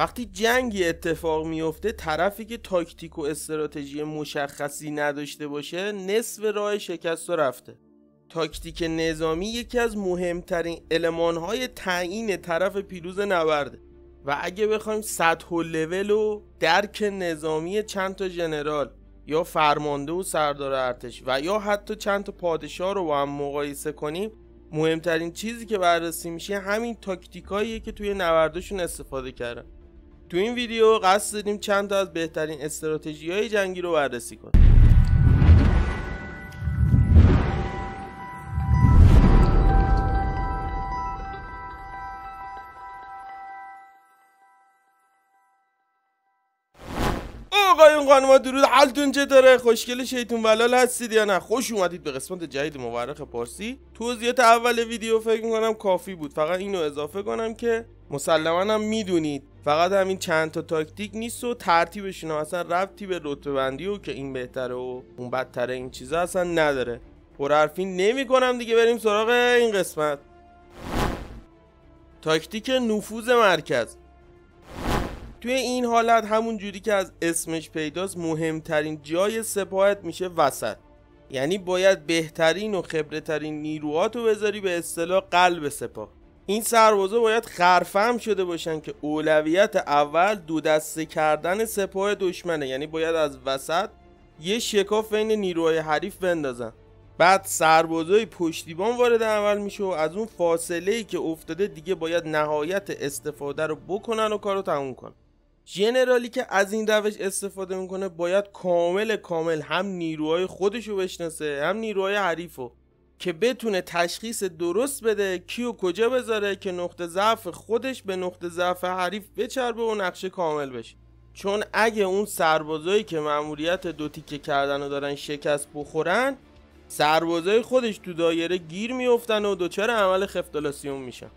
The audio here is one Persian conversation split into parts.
وقتی جنگی اتفاق میفته طرفی که تاکتیک و استراتژی مشخصی نداشته باشه نصف راه شکست رو رفته. تاکتیک نظامی یکی از مهمترین المانهای تعیین طرف پیروز نبرده و اگه بخوایم سطح و لول و درک نظامی چند تا ژنرال یا فرمانده و سردار ارتش و یا حتی چند تا پادشاه رو با هم مقایسه کنیم مهمترین چیزی که بررسی میشه همین تاکتیکاییه که توی نوردشون استفاده کردن. تو این ویدیو قصد داریم چند تا از بهترین استراتژی های جنگی رو بررسی کنیم. آقایون خانم درود حالتون چطوره؟ خوشگل شیطون ولال هستید یا نه؟ خوش اومدید به قسمت جدید مورخ پارسی. توضیحات اول ویدیو فکر می‌کنم کافی بود. فقط اینو اضافه کنم که مسلما هم می‌دونید. فقط همین چند تا تاکتیک نیست و ترتیبشون اصلا ربطی به رتبه بندی و که این بهتره و اون بدتره این چیزا اصلا نداره. پرحرفی نمی کنم دیگه بریم سراغ این قسمت. تاکتیک نفوذ مرکز. توی این حالت همون جوری که از اسمش پیداست مهمترین جای سپاهت میشه وسط. یعنی باید بهترین و خبرترین نیروهات رو بذاری به اصطلاح قلب سپاه. این سربازا باید خرفم شده باشن که اولویت اول دو دسته کردن سپاه دشمنه. یعنی باید از وسط یه شکاف بین نیروهای حریف بندازن. بعد سربازای پشتیبان وارد عمل میشه و از اون فاصله ای که افتاده دیگه باید نهایت استفاده رو بکنن و کارو تموم کنن. ژنرالی که از این روش استفاده می‌کنه باید کامل کامل هم نیروهای خودش رو بشناسه هم نیروهای حریفو. که بتونه تشخیص درست بده کیو کجا بذاره که نقطه ضعف خودش به نقطه ضعف حریف بچربه و نقشه کامل بشه. چون اگه اون سربازایی که مأموریت دو تیکه کردن و دارن شکست بخورن سربازای خودش تو دایره گیر میفتن و دچار عمل خفتالاسیون میشن.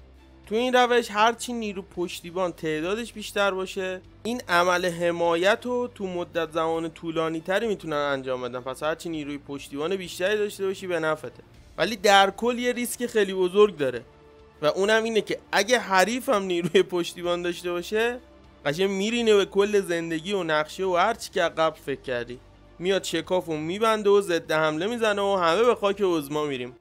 تو این روش هرچی نیرو پشتیبان تعدادش بیشتر باشه این عمل حمایت رو تو مدت زمان طولانی تری می‌تونن انجام بدن. پس هرچی نیروی پشتیبان بیشتری داشته باشی به نفته ولی در کل یه ریسک خیلی بزرگ داره. و اونم اینه که اگه حریف هم نیروی پشتیبان داشته باشه قشنگ میرینه به کل زندگی و نقشه و هرچی که قبل فکر کردی. میاد شکاف و میبنده و ضد حمله می‌زنه و همه به fuck عظما میریم.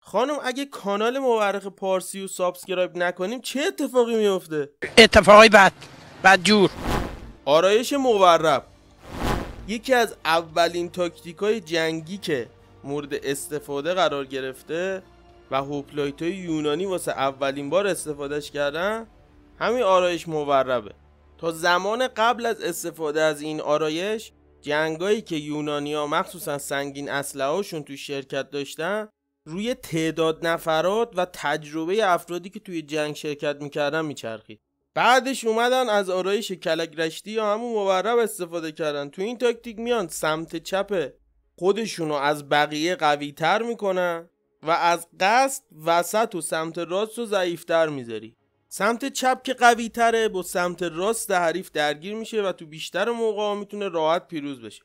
خانم اگه کانال مورخ پارسی و subscribe نکنیم چه اتفاقی میفته؟ اتفاقی بد بد جور. آرایش مورب یکی از اولین تاکتیک های جنگی که مورد استفاده قرار گرفته و هوپلایت های یونانی واسه اولین بار استفادهش کردن همین آرایش موربه. تا زمان قبل از استفاده از این آرایش جنگایی که یونانیا مخصوصا سنگین اسلحه‌هاشون تو شرکت داشتن روی تعداد نفرات و تجربه افرادی که توی جنگ شرکت می‌کردن میچرخید. بعدش اومدن از آرایش کلک رشتی یا همون مورب استفاده کردن. تو این تاکتیک میان سمت چپ خودشونو از بقیه قوی تر می‌کنن و از قصد وسط و سمت راست رو ضعیفتر می‌ذاری. سمت چپ که قوی تره با سمت راست حریف درگیر میشه و تو بیشتر موقع می‌تونه راحت پیروز بشه.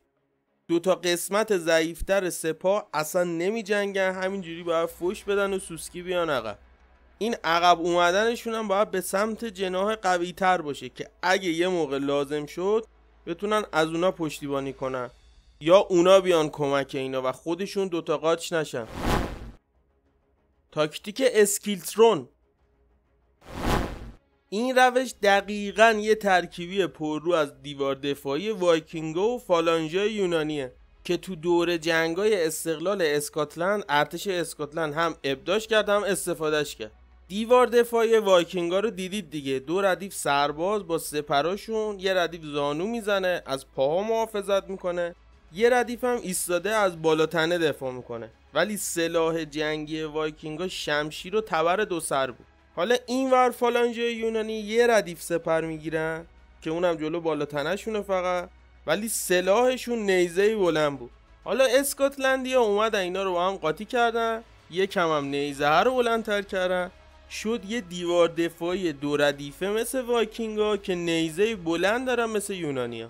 دو تا قسمت ضعیفتر سپاه اصلا نمی جنگن همینجوری باید فوش بدن و سوسکی بیان عقب. این عقب اومدنشون هم باید به سمت جناح قوی تر باشه که اگه یه موقع لازم شد بتونن از اونا پشتیبانی کنن. یا اونا بیان کمک اینا و خودشون دوتا قاچ نشن. تاکتیک schiltron. این روش دقیقا یه ترکیبی پررو از دیوار دفاعی وایکینگو و فالانژای یونانیه که تو دور جنگای استقلال اسکاتلند ارتش اسکاتلند هم ابداعش کرد هم استفادهش کرد. دیوار دفاعی وایکینگا رو دیدید دیگه. دو ردیف سرباز با سپراشون یه ردیف زانو می‌زنه از پاها محافظت می‌کنه. یه ردیف هم ایستاده از بالاتنه دفاع می‌کنه. ولی سلاح جنگی وایکینگا شمشیر و تبر دو سر بود. حالا این ور فالانژ یونانی یه ردیف سپر می‌گیرن که اونم جلو بالا تنشونه فقط. ولی سلاحشون نیزه بلند بود. حالا اسکاتلندیا اومدن اینا رو با هم قاطی کردن. یکم هم نیزه رو بلندتر کردن. شد یه دیوار دفاعی دو ردیفه مثل وایکینگا که نیزه بلند دارن مثل یونانیا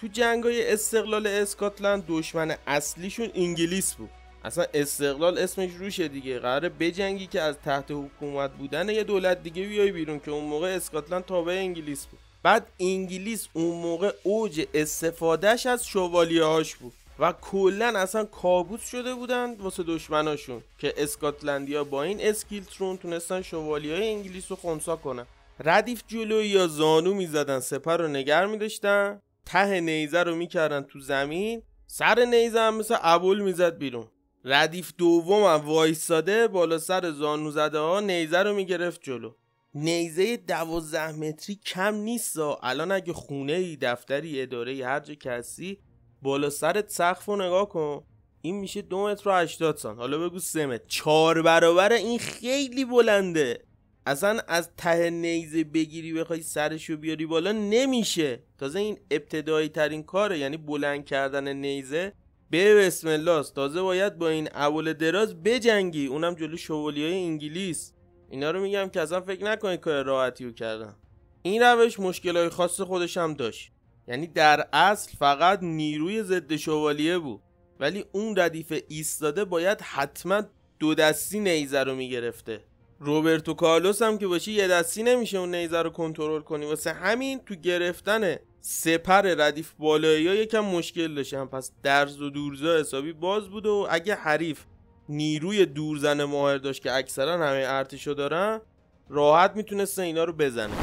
تو جنگای استقلال اسکاتلند دشمن اصلیشون انگلیس بود. اصلا استقلال اسمش روشه دیگه. قراره بجنگی که از تحت حکومت بودن یه دولت دیگه بیای بیرون که اون موقع اسکاتلند تابع انگلیس بود. بعد انگلیس اون موقع اوج استفادهش از شوالیه هاش بود. و کلا اصلا کابوس شده بودن واسه دشمناشون که اسکاتلندیا با این اسکیلترون تونستن شوالیه های انگلیس رو خونسا کنن. ردیف جلوی یا زانو می‌زدن سپر رو نگر میداشتن ته نیزه رو می‌کردن تو زمین سر نیزه هم مثل ابول می‌زد بیرون. ردیف دوم هم وایستاده بالا سر زانو زده ها نیزه رو می‌گرفت جلو. نیزه دوازده متری کم نیست الان اگه خونه ای دفتری اداره هر جا کسی بالا سرت سقف رو نگاه کن. این میشه دو متر و هشتاد سان. حالا بگو سه متر. چهار برابر این خیلی بلنده. اصلا از ته نیزه بگیری بخوای سرشو بیاری بالا نمیشه. تازه این ابتدایی ترین کاره یعنی بلند کردن نیزه. به بسم الله تازه باید با این اول دراز بجنگی. اونم جلو شوالی انگلیس. اینا رو میگم که اصلا فکر نکنید کار راحتی رو کردن. این روش مشکلهای خاص خودش هم داشت. یعنی در اصل فقط نیروی ضد شوالیه بود. ولی اون ردیف ایستاده باید حتما دو دستی نیزه رو می‌گرفته. روبرتو کارلوس هم که باشی یه دستی نمیشه اون نیزه رو کنترل کنی. واسه همین تو گرفتن سپر ردیف بالایی ها یکم مشکل داشتن پس درز و دورزا حسابی باز بود و اگه حریف نیروی دورزن ماهر داشت که اکثرا همه ارتشو دارن راحت می‌تونسته اینا رو بزنه.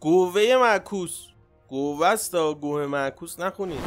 گوه معکوس. گوه تا گوه معکوس نخونید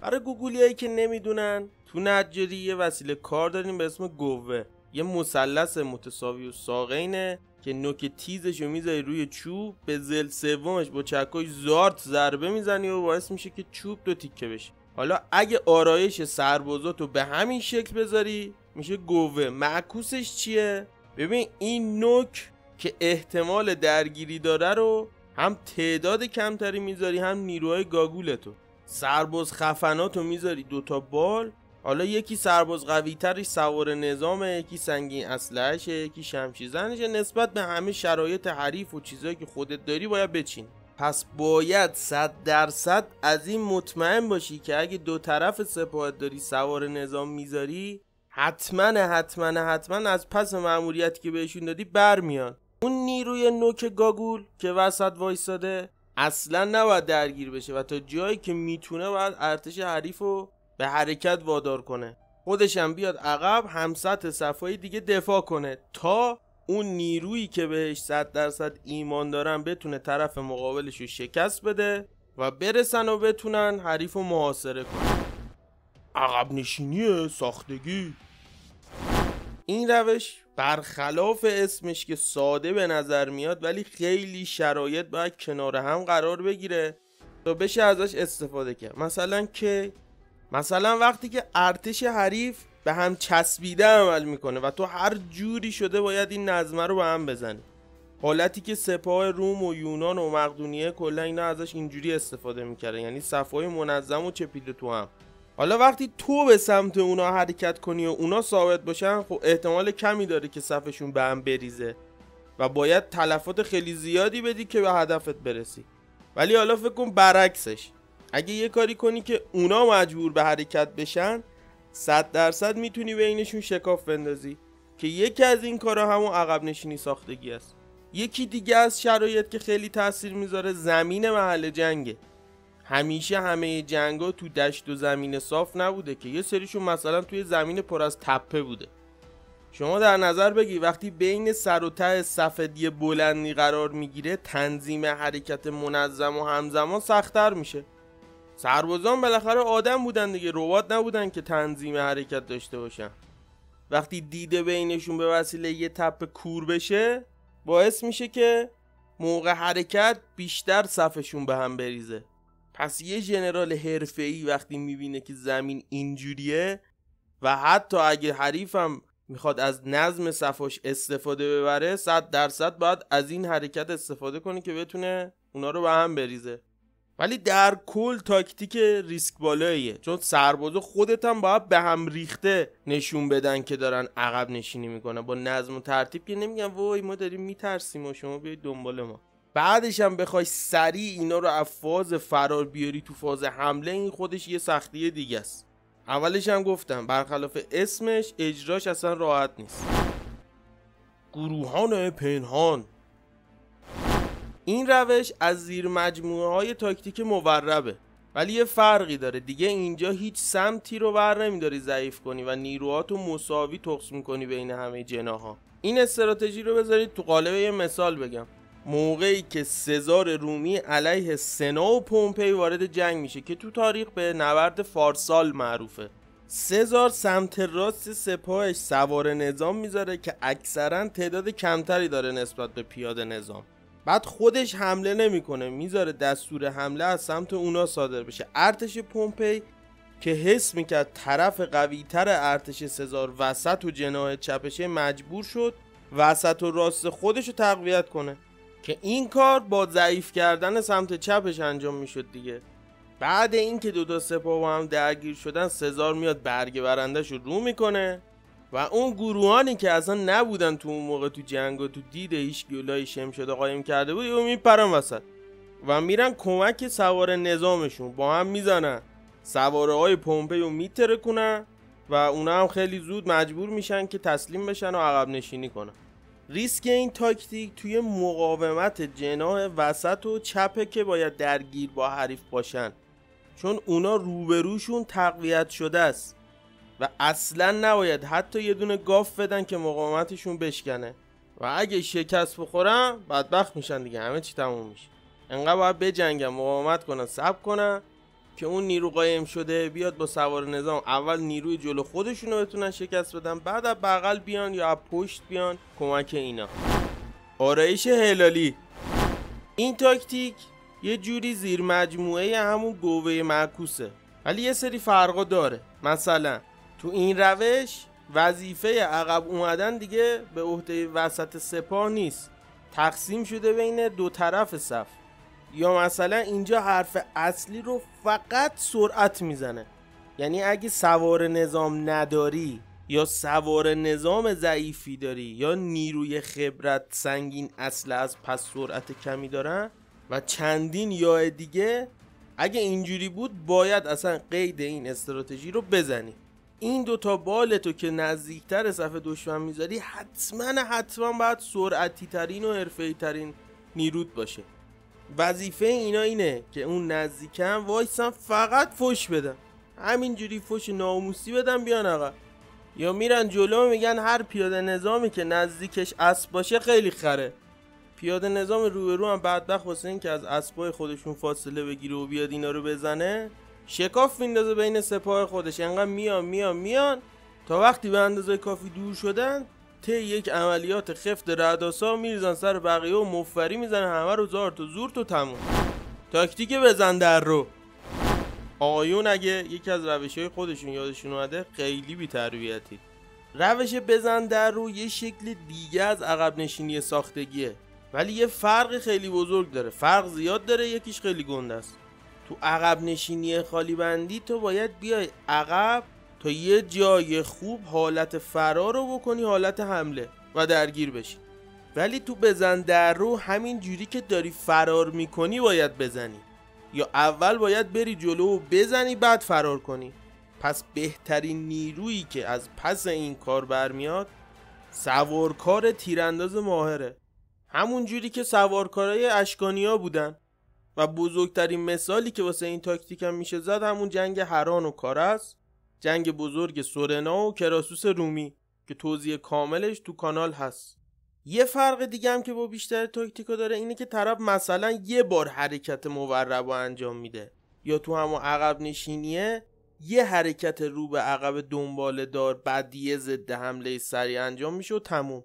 برای گوگولی که نمی‌دونن تو نجاری یه وسیله کار داریم به اسم گوه. یه مثلث متساوی و ساقینه که نوک تیزش رو می‌ذاری روی چوب به زل سومش با چکای زارت ضربه می‌زنی و باعث میشه که چوب دو تیکه بشه. حالا اگه آرایش سربازاتو به همین شکل بذاری میشه گوه. معکوسش چیه؟ ببین این نوک که احتمال درگیری داره رو هم تعداد کمتری می‌ذاری هم نیروهای گاگولتو. سرباز خفناتو می‌ذاری دوتا بال. حالا یکی سرباز قوی ترش سوار نظامه یکی سنگین اسلحهشه یکی شمشیزنشه نسبت به همه شرایط حریف و چیزهایی که خودت داری باید بچین. پس باید صد درصد از این مطمئن باشی که اگه دو طرف سپاهت داری سوار نظام می‌ذاری حتما حتما حتما از پس معمولیتی که بهشون دادی برمیان اون نیروی نوک گاگول که وسط وایستاده اصلا نباید درگیر بشه و تا جایی که می‌تونه باید ارتش حریف رو به حرکت وادار کنه. خودشم بیاد عقب هم سطح صفایی دیگه دفاع کنه تا اون نیرویی که بهش صد درصد ایمان دارن بتونه طرف مقابلش رو شکست بده و برسن و بتونن حریف رو محاصره کنن. عقب نشینی ساختگی. این روش برخلاف اسمش که ساده به نظر میاد ولی خیلی شرایط باید کنار هم قرار بگیره تا بشه ازش استفاده کرد. مثلا که مثلا وقتی که ارتش حریف به هم چسبیده عمل می‌کنه و تو هر جوری شده باید این نظمه رو به هم بزنی. حالتی که سپاه روم و یونان و مقدونیه کلا اینا ازش اینجوری استفاده می‌کردن. یعنی صفای منظم و چپیده تو هم. حالا وقتی تو به سمت اونا حرکت کنی و اونا ثابت باشن خب احتمال کمی داره که صفشون به هم بریزه و باید تلفات خیلی زیادی بدی که به هدفت برسی. ولی حالا فکر کن برعکسش. اگه یه کاری کنی که اونا مجبور به حرکت بشن صد درصد می‌تونی بینشون شکاف بندازی که یکی از این کارا همون عقب نشینی ساختگی است. یکی دیگه از شرایط که خیلی تاثیر می‌ذاره زمین محل جنگه. همیشه همه جنگا تو دشت و زمین صاف نبوده که یه سریشون مثلا توی زمین پر از تپه بوده. شما در نظر بگی وقتی بین سر و ته صفدی بلندی قرار می‌گیره تنظیم حرکت منظم و همزمان سختتر میشه. سربازان بالاخره آدم بودن دیگه ربات نبودن که تنظیم حرکت داشته باشن. وقتی دیده بینشون به وسیله یه تپه کور بشه باعث میشه که موقع حرکت بیشتر صفشون به هم بریزه. پس یه ژنرال حرفه‌ای وقتی می‌بینه که زمین اینجوریه و حتی اگه حریفم می‌خواد از نظم صفاش استفاده ببره صد درصد باید از این حرکت استفاده کنه که بتونه اونا رو به هم بریزه. ولی در کل تاکتیک ریسک بالاییه. چون سربازا خودت هم باید به هم ریخته نشون بدن که دارن عقب نشینی می‌کنن. با نظم و ترتیب که نمیگن وای ما داریم میترسیم و شما بیاید دنبال ما. بعدش هم بخوای سریع اینا رو از فاز فرار بیاری تو فاز حمله این خودش یه سختی دیگه است. اولش هم گفتم برخلاف اسمش اجراش اصلا راحت نیست. گروهان پنهان. این روش از زیر مجموعه های تاکتیک موربه. ولی یه فرقی داره. دیگه اینجا هیچ سمتی رو بر نمیداری ضعیف کنی و نیروهاتو مساوی تقس می‌کنی بین همه جناها. این استراتژی رو بذارید تو قالب یه مثال بگم. موقعی که سزار رومی علیه سنا و پومپی وارد جنگ میشه که تو تاریخ به نبرد فارسال معروفه. سزار سمت راست سپاهش سوار نظام می‌ذاره که اکثرا تعداد کمتری داره نسبت به پیاده نظام. بعد خودش حمله نمی‌کنه می‌ذاره دستور حمله از سمت اونا صادر بشه. ارتش پومپی که حس می‌کرد طرف قویتر ارتش سزار وسط و جناه چپشه مجبور شد وسط و راست خودش رو تقویت کنه. که این کار با ضعیف کردن سمت چپش انجام می‌شد دیگه. بعد اینکه دو تا سپاه با هم درگیر شدن سزار میاد برگ برندش رو رو می‌کنه و اون گروهانی که اصلا نبودن تو اون موقع تو جنگ و تو دید هیچ گلای شم شده قایم کرده بود و میپرن وسط و میرن کمک سوار نظامشون. با هم می‌زنن. سواره های پومپی رو میتره کنن و اونا هم خیلی زود مجبور میشن که تسلیم بشن و عقب نشینی کنن. ریسک این تاکتیک توی مقاومت جناه وسط و چپه که باید درگیر با حریف باشن. چون اونا روبروشون تقویت شده است. و اصلا نباید حتی یه دونه گاف بدن که مقاومتشون بشکنه. و اگه شکست بخورن بدبخت میشن دیگه. همه چی تموم میشه. انقدر باید بجنگن مقاومت کنن سب کنن. که اون نیرو قایم شده بیاد با سوار نظام اول نیروی جلو خودشون رو بتونن شکست بدن بعد از بغل بیان یا از پشت بیان کمک اینا. آرایش هلالی. این تاکتیک یه جوری زیر مجموعه همون گوه معکوسه. ولی یه سری فرقا داره. مثلا تو این روش وظیفه عقب اومدن دیگه به عهده وسط سپاه نیست. تقسیم شده بین دو طرف صف. یا مثلا اینجا حرف اصلی رو فقط سرعت می‌زنه. یعنی اگه سوار نظام نداری یا سوار نظام ضعیفی داری یا نیروی خبرت سنگین اصل از پس سرعت کمی دارن و چندین یا دیگه اگه اینجوری بود باید اصلا قید این استراتژی رو بزنی. این دوتا بال تو که نزدیکتر صفحه دشمن می‌ذاری حتما حتما باید سرعتی ترین و حرفه‌ای ترین نیروت باشه. وظیفه اینا اینه که اون نزدیکم وایسن فقط فش بدن. همینجوری فش ناموسی بدن بیان آقا. یا میرن جلو میگن هر پیاده نظامی که نزدیکش اسب باشه خیلی خره. پیاده نظام روبرو هم بدبخت واسه این که از اسبای خودشون فاصله بگیره و بیاد اینا رو بزنه شکاف میندازه بین سپاه خودش. انقدر میان میان میان. تا وقتی به اندازه کافی دور شدن طی یک عملیات خفت رداسا میریزن سر بقیه و مفری می‌زنن همه رو زار تو زور تو تموم. تاکتیک بزن در رو. آقایون اگه یکی از روش های خودشون یادشون اومده خیلی بی تربیتی روش بزن در رو یه شکل دیگه از عقب نشینی ساختگیه. ولی یه فرق خیلی بزرگ داره. فرق زیاد داره یکیش خیلی گنده است. تو عقب نشینی خالی بندی تو باید بیای عقب تا یه جای خوب حالت فرار رو بکنی حالت حمله و درگیر بشی. ولی تو بزن در رو همین جوری که داری فرار می‌کنی باید بزنی. یا اول باید بری جلو و بزنی بعد فرار کنی. پس بهترین نیرویی که از پس این کار برمیاد سوارکار تیرانداز ماهره. همون جوری که سوارکارای اشکانیا بودن. و بزرگترین مثالی که واسه این تاکتیک هم میشه زد همون جنگ هران و کارس جنگ بزرگ سورنا و کراسوس رومی که توضیح کاملش تو کانال هست. یه فرق دیگه هم که با بیشتر تاکتیکا داره اینه که طرف مثلا یه بار حرکت مورب انجام میده. یا تو همون عقب نشینیه یه حرکت رو به عقب دنباله دار بعد یه ضد حمله سریع انجام میشه و تموم.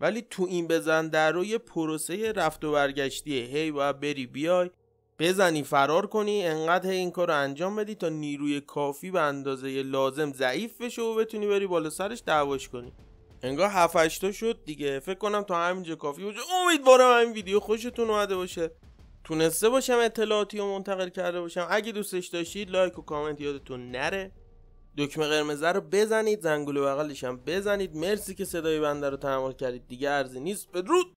ولی تو این بزن در رو پروسه رفت و برگشتیه هی باید بری بیای. بزنی فرار کنی انقدر این کار رو انجام بدی تا نیروی کافی به اندازه لازم ضعیف بشه و بتونی بری بالا سرش دعواش کنی. انگار 7 تا شد دیگه. فکر کنم تا همینجا کافی باشه. امیدوارم این ویدیو خوشتون اومده باشه. تونسته باشم اطلاعاتی رو منتقل کرده باشم. اگه دوستش داشتید لایک و کامنت یادتون نره. دکمه قرمزه رو بزنید. زنگوله بغلش هم بزنید. مرسی که صدای بنده رو تحمل کردید. دیگه ارزی نیست. بدرود!